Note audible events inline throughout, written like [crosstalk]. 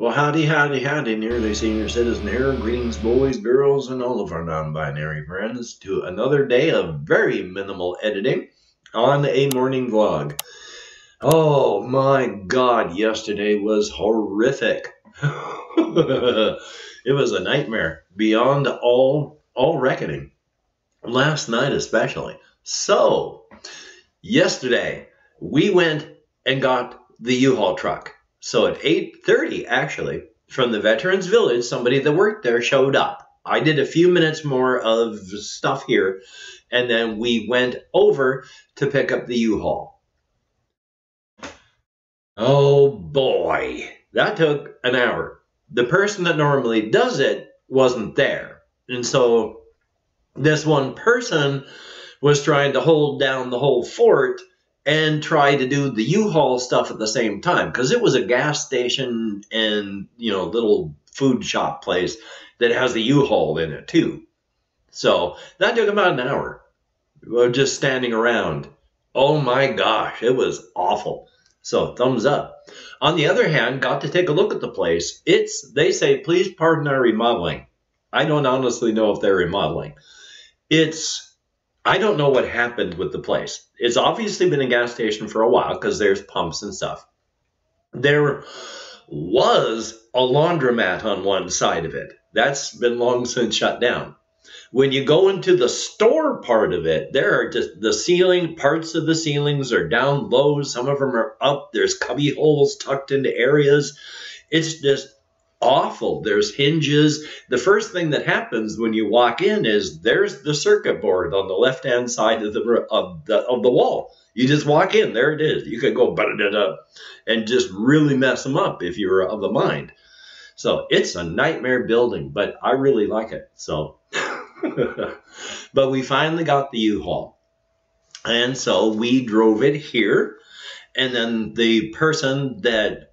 Well, howdy, howdy, howdy, nearly senior citizen here. Greetings, boys, girls, and all of our non binary friends, to another day of very minimal editing on a morning vlog. Oh my god, yesterday was horrific. [laughs] it was a nightmare beyond all all reckoning. Last night especially. So, yesterday we went and got the U-Haul truck. So at 8:30 actually, from the Veterans Village, somebody that worked there showed up. I did a few minutes more of stuff here and then we went over to pick up the U-Haul. Oh boy, that took an hour. The person that normally does it wasn't there. And so this one person was trying to hold down the whole fort and try to do the U-Haul stuff at the same time because it was a gas station and you know little food shop place that has the U-Haul in it too. So that took about an hour. just standing around. Oh my gosh, it was awful. So thumbs up. On the other hand, got to take a look at the place. It's they say please pardon our remodeling. I don't honestly know if they're remodeling. It's I don't know what happened with the place. It's obviously been a gas station for a while because there's pumps and stuff. There was a laundromat on one side of it. That's been long since shut down. When you go into the store part of it, there are just the ceiling, parts of the ceilings are down low, some of them are up. There's cubby holes tucked into areas. It's just awful. There's hinges. The first thing that happens when you walk in is there's the circuit board on the left hand side of the of the of the wall. You just walk in, there it is. You could go and just really mess them up if you're of the mind. So it's a nightmare building, but I really like it. So, [laughs] but we finally got the U-Haul, and so we drove it here, and then the person that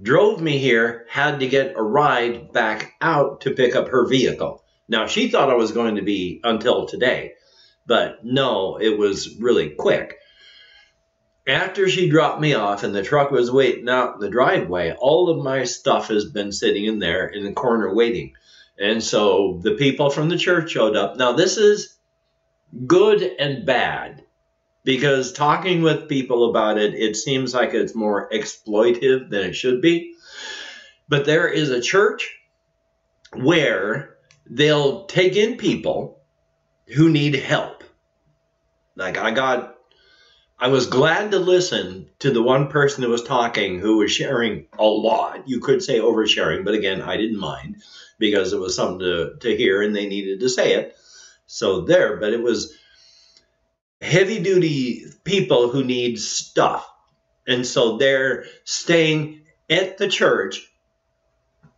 drove me here, had to get a ride back out to pick up her vehicle. Now, she thought I was going to be until today, but no, it was really quick. After she dropped me off and the truck was waiting out in the driveway, all of my stuff has been sitting in there in the corner waiting. And so the people from the church showed up. Now, this is good and bad because talking with people about it, it seems like it's more exploitive than it should be. But there is a church where they'll take in people who need help. Like I got, I was glad to listen to the one person who was talking who was sharing a lot. You could say oversharing, but again, I didn't mind because it was something to, to hear and they needed to say it. So there, but it was heavy duty people who need stuff. And so they're staying at the church,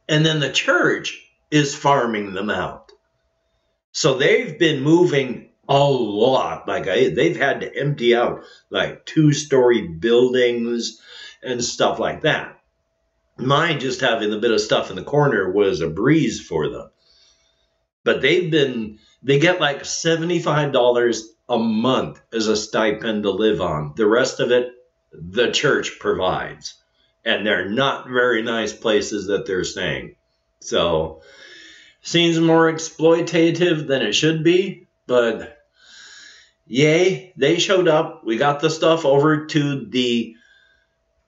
and then the church is farming them out. So they've been moving a lot. Like I, they've had to empty out like two story buildings and stuff like that. Mine just having a bit of stuff in the corner was a breeze for them. But they've been, they get like $75 a month as a stipend to live on. The rest of it, the church provides. And they're not very nice places that they're staying. So, seems more exploitative than it should be, but yay, they showed up. We got the stuff over to the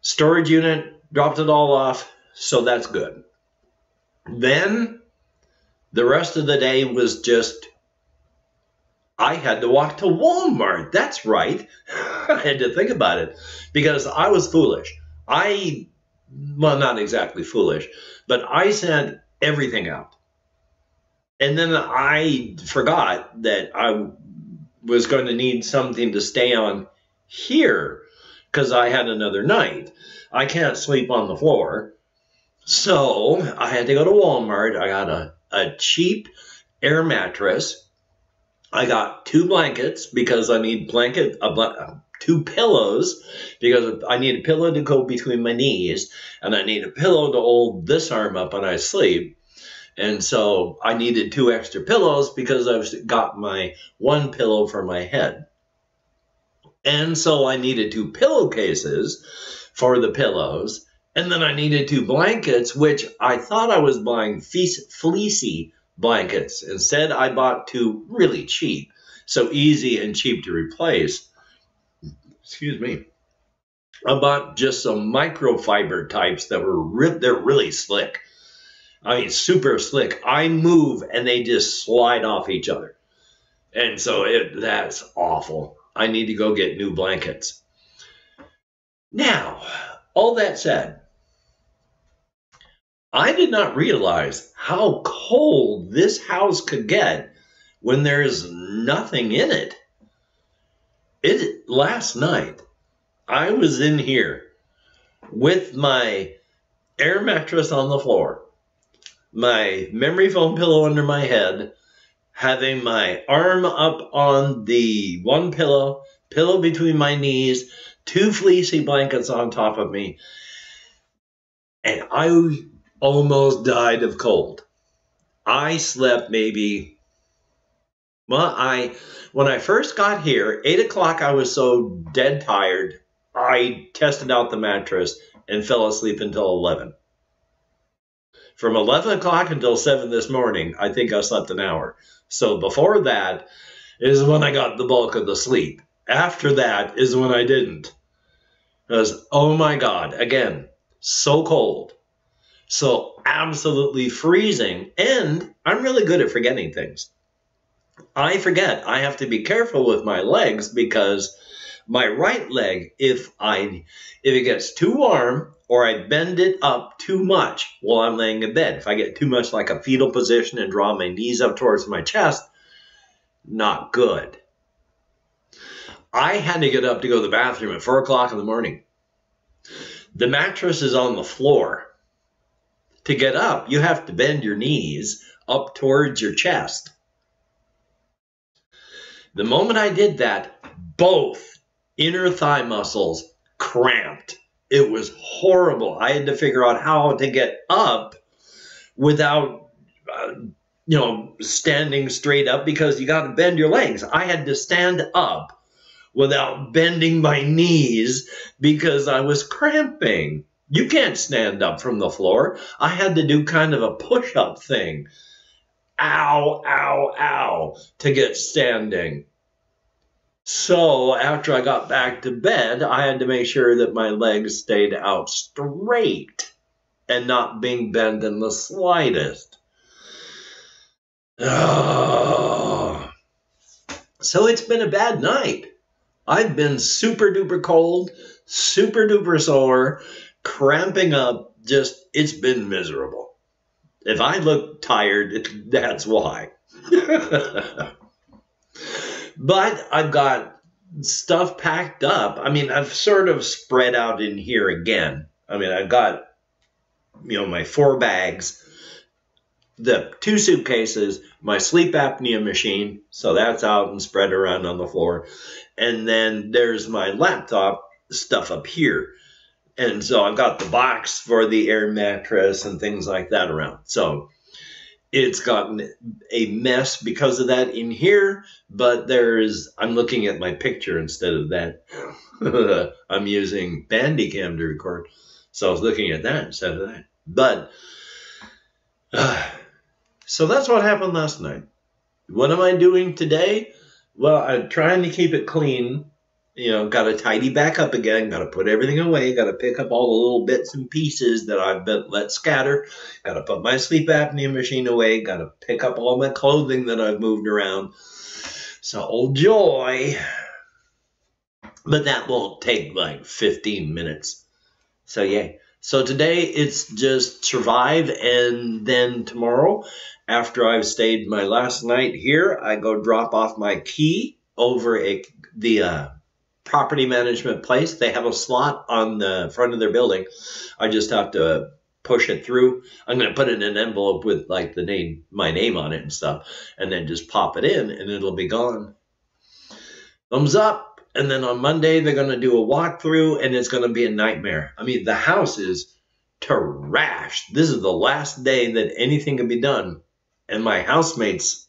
storage unit, dropped it all off, so that's good. Then the rest of the day was just I had to walk to Walmart. That's right. [laughs] I had to think about it because I was foolish. I, well, not exactly foolish, but I sent everything out. And then I forgot that I was going to need something to stay on here because I had another night. I can't sleep on the floor. So I had to go to Walmart. I got a, a cheap air mattress I got two blankets because I need blanket a bl- uh, two pillows because I need a pillow to go between my knees and I need a pillow to hold this arm up when I sleep. And so I needed two extra pillows because I've got my one pillow for my head. And so I needed two pillowcases for the pillows And then I needed two blankets, which I thought I was buying fleecy blankets. Instead, I bought two really cheap, so easy and cheap to replace. Excuse me. I bought just some microfiber types that were re- they're really slick. I mean, super slick. I move and they just slide off each other, and so it that's awful. I need to go get new blankets. Now, all that said, I did not realize how cold this house could get when there's nothing in it. It last night I was in here with my air mattress on the floor, my memory foam pillow under my head, having my arm up on the one pillow, pillow between my knees, two fleecy blankets on top of me, and I almost died of cold. I slept maybe, well, I, when I first got here, 8 o'clock, I was so dead tired I tested out the mattress and fell asleep until 11. From 11 o'clock until 7 this morning, I think I slept an hour. So before that is when I got the bulk of the sleep. After that is when I didn't. Because, oh my God, again, so cold. So absolutely freezing. And I'm really good at forgetting things. I forget. I have to be careful with my legs because my right leg, if I if it gets too warm or I bend it up too much while I'm laying in bed, if I get too much like a fetal position and draw my knees up towards my chest, not good. I had to get up to go to the bathroom at four o'clock in the morning. The mattress is on the floor. To get up, you have to bend your knees up towards your chest. The moment I did that, both inner thigh muscles cramped. It was horrible. I had to figure out how to get up without, uh, you know, standing straight up because you got to bend your legs. I had to stand up without bending my knees because I was cramping. You can't stand up from the floor. I had to do kind of a push up thing. Ow, ow, ow, to get standing. So after I got back to bed, I had to make sure that my legs stayed out straight and not being bent in the slightest. [sighs] So it's been a bad night. I've been super duper cold, super duper sore, cramping up. Just, it's been miserable. If I look tired, [laughs] that's why. [laughs] But I've got stuff packed up. I mean, I've sort of spread out in here again. I mean, I've got, you know, my four bags, the two suitcases, my sleep apnea machine. So that's out and spread around on the floor. And then there's my laptop stuff up here. And so I've got the box for the air mattress and things like that around. So it's gotten a mess because of that in here, but there's, I'm looking at my picture instead of that. [laughs] I'm using Bandicam to record. So I was looking at that instead of that. But, uh, [sighs] so that's what happened last night. What am I doing today? Well, I'm trying to keep it clean you know, got to tidy back up again, got to put everything away, got to pick up all the little bits and pieces that I've been let scatter, got to put my sleep apnea machine away, got to pick up all my clothing that I've moved around. So, old joy. But that won't take like 15 minutes. So, yeah. So today it's just survive, and then tomorrow, after I've stayed my last night here, I go drop off my key over a, the uh, property management place. They have a slot on the front of their building. I just have to push it through. I'm going to put it in an envelope with like the name, my name on it and stuff, and then just pop it in and it'll be gone. Thumbs up. And then on Monday, they're going to do a walkthrough and it's going to be a nightmare. I mean, the house is trashed. This is the last day that anything can be done. And my housemates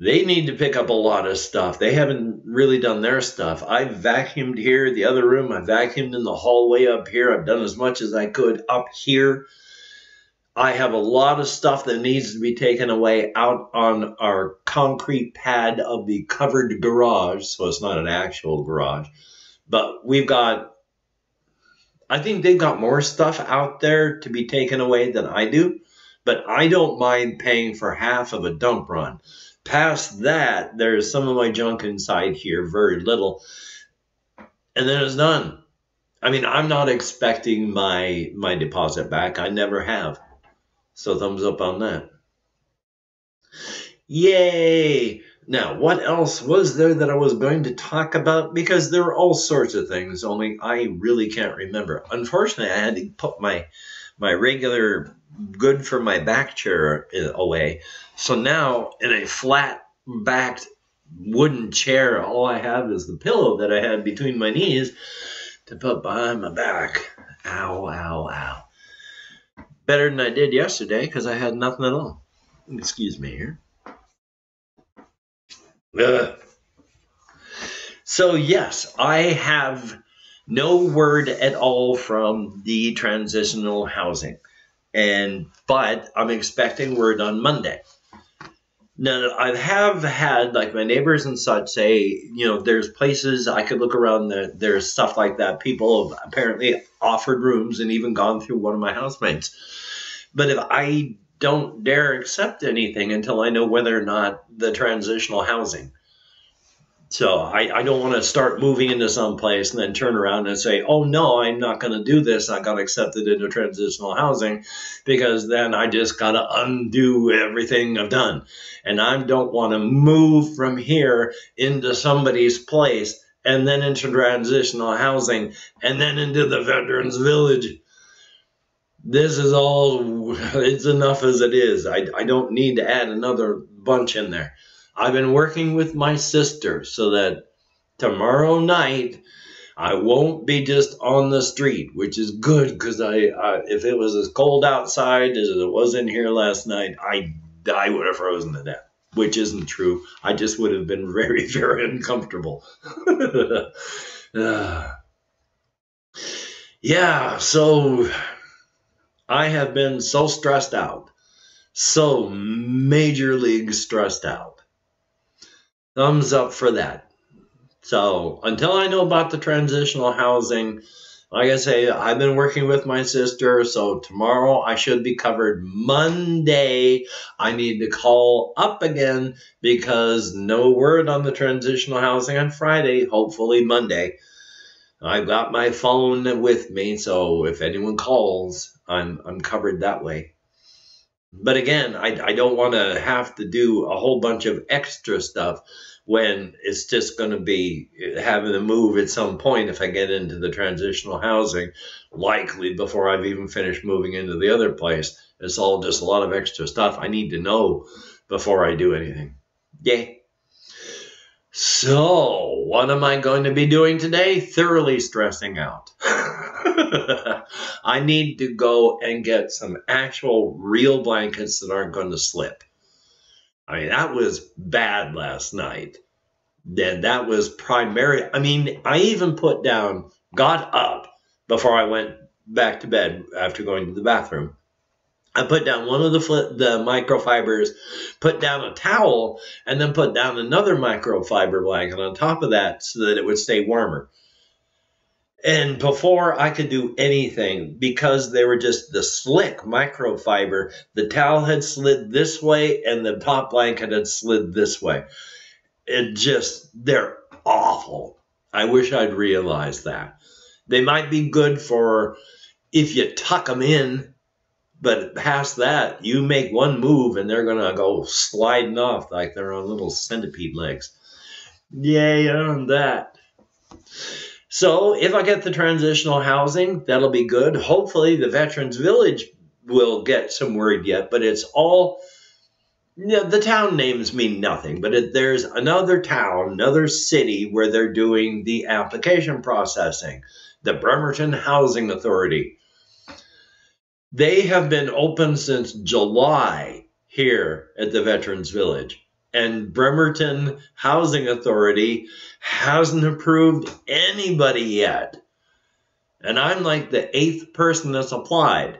they need to pick up a lot of stuff. They haven't really done their stuff. I vacuumed here, the other room. I vacuumed in the hallway up here. I've done as much as I could up here. I have a lot of stuff that needs to be taken away out on our concrete pad of the covered garage. So it's not an actual garage. But we've got, I think they've got more stuff out there to be taken away than I do. But I don't mind paying for half of a dump run Past that, there's some of my junk inside here, very little. And then it's done. I mean, I'm not expecting my my deposit back. I never have. So thumbs up on that. Yay! Now, what else was there that I was going to talk about? Because there were all sorts of things, only I really can't remember. Unfortunately, I had to put my my regular good for my back chair away. So now in a flat backed wooden chair, all I have is the pillow that I had between my knees to put behind my back. Ow, ow, ow. Better than I did yesterday because I had nothing at all. Excuse me here. Ugh. So, yes, I have no word at all from the transitional housing and but I'm expecting word on Monday. Now I have had like my neighbors and such say, you know, there's places I could look around. There, there's stuff like that. People have apparently offered rooms and even gone through one of my housemates. But if I don't dare accept anything until I know whether or not the transitional housing so I, I don't want to start moving into some place and then turn around and say, oh no, I'm not going to do this. I got accepted into transitional housing because then I just got to undo everything I've done. And I don't want to move from here into somebody's place and then into transitional housing and then into the veterans village. This is all, it's enough as it is. I, I don't need to add another bunch in there. I've been working with my sister so that tomorrow night I won't be just on the street, which is good because I, I, if it was as cold outside as it was in here last night, I I would have frozen to death. Which isn't true. I just would have been [laughs] very very uncomfortable. [sighs] yeah, so I have been so stressed out, so major league stressed out thumbs up for that. So until I know about the transitional housing, like I say, I've been working with my sister, so tomorrow I should be covered. Monday, I need to call up again because no word on the transitional housing on Friday, hopefully Monday. I've got my phone with me, so if anyone calls, I'm I'm covered that way. But again, I, I don't want to have to do a whole bunch of extra stuff when it's just going to be having to move at some point if I get into the transitional housing, likely before I've even finished moving into the other place. It's all just a lot of extra stuff I need to know before I do anything. Yay. So, what am I going to be doing today? Thoroughly stressing out. [laughs] I need to go and get some actual real blankets that aren't going to slip. I mean, that was bad last night. Then that was primary. I mean, I even put down, got up before I went back to bed after going to the bathroom. I put down one of the the microfibers, put down a towel, and then put down another microfiber blanket on top of that so that it would stay warmer. And before I could do anything, because they were just the slick microfiber, the towel had slid this way and the top blanket had slid this way. It just, they're awful. I wish I'd realized that. They might be good for if you tuck them in, but past that, you make one move and they're going to go sliding off like they're on little centipede legs. Yay on that. So if I get the transitional housing, that'll be good. Hopefully, the Veterans Village will get some word yet, but it's all. You know, the town names mean nothing, but it, there's another town, another city where they're doing the application processing, the Bremerton Housing Authority. They have been open since July here at the Veterans Village. And Bremerton Housing Authority hasn't approved anybody yet. And I'm like the eighth person that's applied.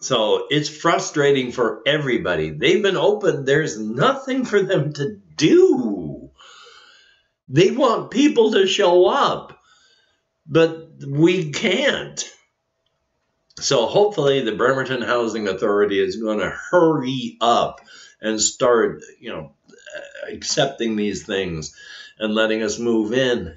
So it's frustrating for everybody. They've been open, there's nothing for them to do. They want people to show up, but we can't. So hopefully the Bremerton Housing Authority is going to hurry up and start, you know, accepting these things and letting us move in.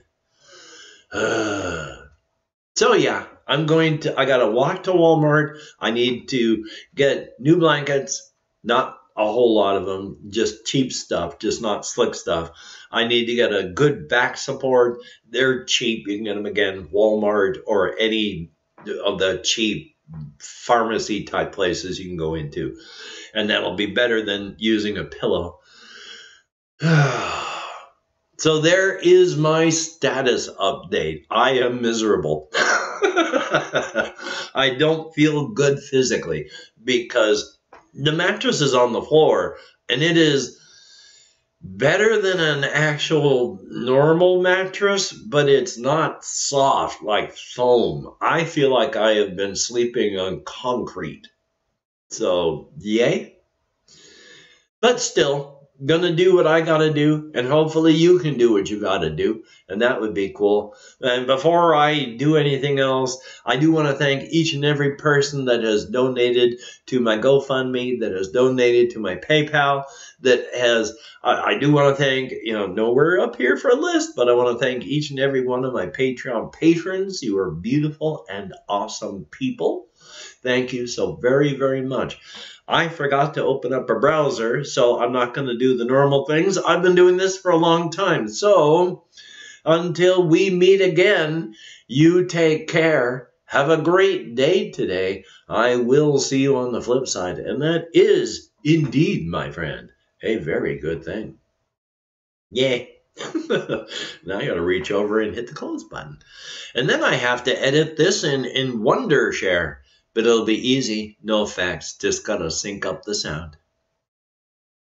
[sighs] so yeah, I'm going to I got to walk to Walmart. I need to get new blankets, not a whole lot of them, just cheap stuff, just not slick stuff. I need to get a good back support. They're cheap. You can get them again, Walmart or any of the cheap pharmacy type places you can go into. And that'll be better than using a pillow. [sighs] so there is my status update. I am miserable. [laughs] I don't feel good physically because the mattress is on the floor and it is better than an actual normal mattress, but it's not soft like foam. I feel like I have been sleeping on concrete. So, yay. But still, gonna do what I gotta do, and hopefully you can do what you gotta do, and that would be cool. And before I do anything else, I do want to thank each and every person that has donated to my GoFundMe, that has donated to my PayPal, that has. I, I do want to thank, you know, nowhere up here for a list, but I want to thank each and every one of my Patreon patrons. You are beautiful and awesome people. Thank you so very, very much. I forgot to open up a browser, so I'm not going to do the normal things. I've been doing this for a long time. So until we meet again, you take care. Have a great day today. I will see you on the flip side. And that is indeed, my friend, a very good thing. Yeah. [laughs] now I got to reach over and hit the close button. And then I have to edit this in, in Wondershare but it'll be easy, no effects, just gotta sync up the sound.